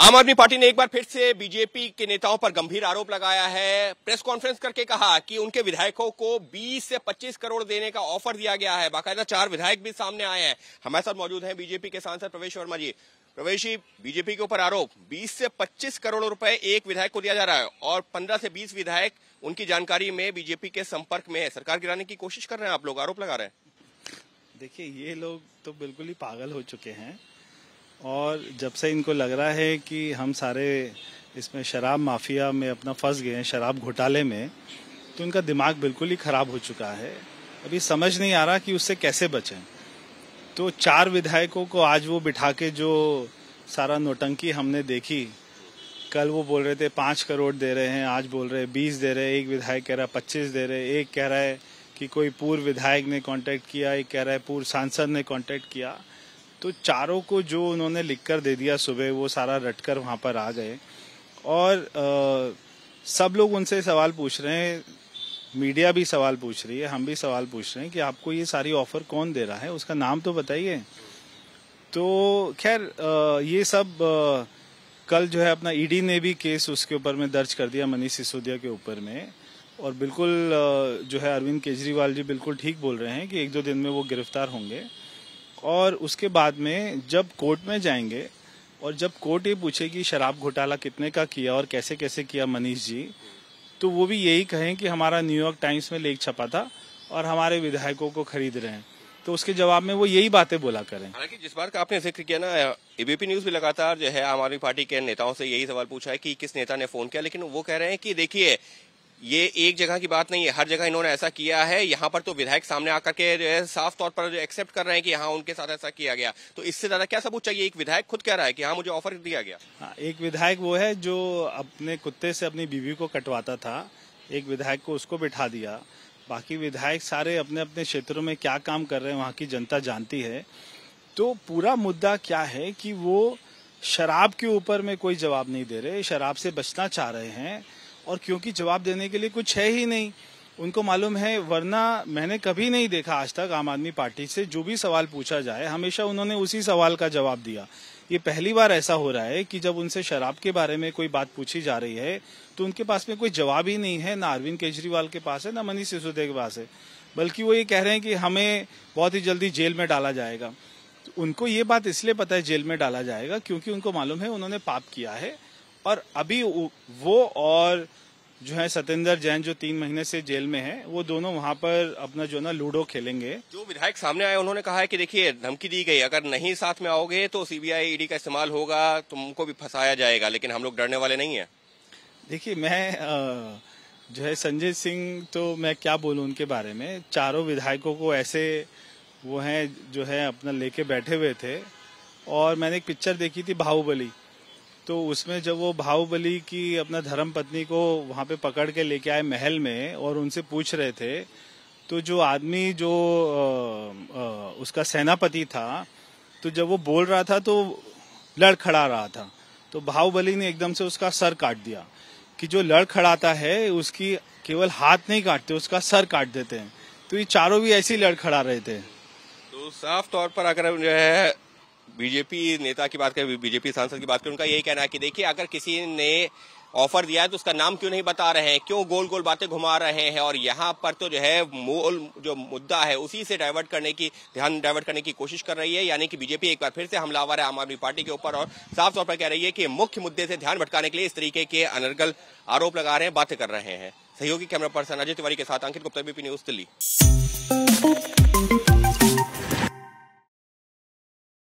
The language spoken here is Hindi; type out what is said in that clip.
आम आदमी पार्टी ने एक बार फिर से बीजेपी के नेताओं पर गंभीर आरोप लगाया है। प्रेस कॉन्फ्रेंस करके कहा कि उनके विधायकों को 20 से 25 करोड़ देने का ऑफ़र दिया गया है। बाकायदा चार विधायक भी सामने आए हैं। हमारे साथ मौजूद हैं बीजेपी के सांसद प्रवेश वर्मा जी। प्रवेश जी, बीजेपी के ऊपर आरोप 20 से 25 करोड़ रुपए एक विधायक को दिया जा रहा है और 15 से 20 विधायक उनकी जानकारी में बीजेपी के संपर्क में है। सरकार गिराने की कोशिश कर रहे हैं आप लोग, आरोप लगा रहे हैं। देखिये ये लोग तो बिल्कुल ही पागल हो चुके हैं। और जब से इनको लग रहा है कि हम सारे इसमें शराब माफिया में अपना फंस गए हैं, शराब घोटाले में तो इनका दिमाग बिल्कुल ही खराब हो चुका है। अभी समझ नहीं आ रहा कि उससे कैसे बचें। तो चार विधायकों को आज वो बिठा के जो सारा नोटंकी हमने देखी, कल वो बोल रहे थे, पाँच करोड़ दे रहे हैं, आज बोल रहे हैं, बीस दे रहे हैं, एक विधायक कह रहा है, पच्चीस दे रहे हैं, एक कह रहा है कि कोई पूर्व विधायक ने कांटेक्ट किया, एक कह रहा है पूर्व सांसद ने कांटेक्ट किया। तो चारों को जो उन्होंने लिख कर दे दिया सुबह वो सारा रटकर वहाँ पर आ गए। और आ, सब लोग उनसे सवाल पूछ रहे हैं मीडिया भी सवाल पूछ रही है हम भी सवाल पूछ रहे हैं कि आपको ये सारी ऑफ़र कौन दे रहा है? उसका नाम तो बताइए। तो खैर ये सब आ, कल जो है अपना ईडी ने भी केस उसके ऊपर में दर्ज कर दिया मनीष सिसोदिया के ऊपर में। और बिल्कुल जो है अरविंद केजरीवाल जी बिल्कुल ठीक बोल रहे हैं कि एक दो दिन में वो गिरफ़्तार होंगे। और उसके बाद में जब कोर्ट में जाएँगे और जब कोर्ट ये पूछे कि शराब घोटाला कितने का किया और कैसे कैसे किया मनीष जी तो वो भी यही कहें कि हमारा न्यूयॉर्क टाइम्स में लेख छपा था और हमारे विधायकों को खरीद रहे हैं। तो उसके जवाब में वो यही बातें बोला करें। हालाँकि जिस बार का आपने ज़िक्र किया ना एबीपी न्यूज़ भी लगातार जो है आम आदमी पार्टी के नेताओं से यही सवाल पूछा है कि किस नेता ने फ़ोन किया, लेकिन वो कह रहे हैं कि देखिए ये एक जगह की बात नहीं है, हर जगह इन्होंने ऐसा किया है। यहाँ पर तो विधायक सामने आकर के साफ़ तौर पर एक्सेप्ट कर रहे हैं कि हाँ उनके साथ ऐसा किया गया। तो इससे ज़्यादा क्या सबूत चाहिए? एक विधायक खुद कह रहा है कि हाँ मुझे ऑफ़र दिया गया। हाँ एक विधायक वो है जो अपने कुत्ते से अपनी बीवी को कटवाता था। एक विधायक को उसको बिठा दिया। बाकी विधायक सारे अपने अपने क्षेत्रों में क्या काम कर रहे हैं, वहाँ की जनता जानती है। तो पूरा मुद्दा क्या है कि वो शराब के ऊपर में कोई जवाब नहीं दे रहे, शराब से बचना चाह रहे हैं। और क्योंकि जवाब देने के लिए कुछ है ही नहीं, उनको मालूम है, वरना मैंने कभी नहीं देखा आज तक आम आदमी पार्टी से जो भी सवाल पूछा जाए, हमेशा उन्होंने उसी सवाल का जवाब दिया। ये पहली बार ऐसा हो रहा है कि जब उनसे शराब के बारे में कोई बात पूछी जा रही है तो उनके पास में कोई जवाब ही नहीं है, ना अरविंद केजरीवाल के पास है, ना मनीष सिसोदिया के पास है। बल्कि वो ये कह रहे हैं कि हमें बहुत ही जल्दी जेल में डाला जाएगा। तो उनको ये बात इसलिए पता है, जेल में डाला जाएगा क्योंकि उनको मालूम है, उन्होंने पाप किया है। और अभी वो और जो है सत्येंद्र जैन जो तीन महीने से जेल में है वो दोनों वहाँ पर अपना जो ना लूडो खेलेंगे। जो विधायक सामने आए उन्होंने कहा है कि देखिए धमकी दी गई अगर नहीं साथ में आओगे तो सीबीआई ईडी का इस्तेमाल होगा तुमको भी फंसाया जाएगा लेकिन हम लोग डरने वाले नहीं है। देखिए मैं जो है संजय सिंह तो मैं क्या बोलूँ उनके बारे में? चारों विधायकों को ऐसे वो हैं जो है अपना लेके बैठे हुए थे और मैंने एक पिक्चर देखी थी बाहुबली। तो उसमें जब वो बाहुबली की अपना धर्म पत्नी को वहाँ पे पकड़ के लेके आए महल में और उनसे पूछ रहे थे तो जो आदमी जो आ, आ, उसका सेनापति था तो जब वो बोल रहा था तो लड़ खड़ा रहा था। तो बाहुबली ने एकदम से उसका सर काट दिया कि जो लड़ खड़ाता है उसकी केवल हाथ नहीं काटते उसका सर काट देते हैं। तो ये चारों भी ऐसे ही लड़ खड़ा रहे थे। तो साफ़ तौर पर अगर जो है बीजेपी नेता की बात करें, बीजेपी सांसद की बात करें, उनका यही कहना है कि देखिए, अगर किसी ने ऑफ़र दिया है तो उसका नाम क्यों नहीं बता रहे हैं? क्यों गोल गोल बातें घुमा रहे हैं? और यहाँ पर तो जो है, मूल, जो मुद्दा है, उसी से डाइवर्ट करने की, ध्यान डाइवर्ट करने की कोशिश कर रही है। यानी कि बीजेपी एक बार फिर से हमलावर है, आम आदमी पार्टी के ऊपर। और साफ़ तौर पर कह रही है कि मुख्य मुद्दे से ध्यान भटकाने के लिए इस तरीके के अनर्गल आरोप लगा रहे हैं, बातें कर रहे हैं। सहयोगी कैमरा पर्सन अजय तिवारी के साथ अंकित गुप्ता, बीपी न्यूज़ दिल्ली।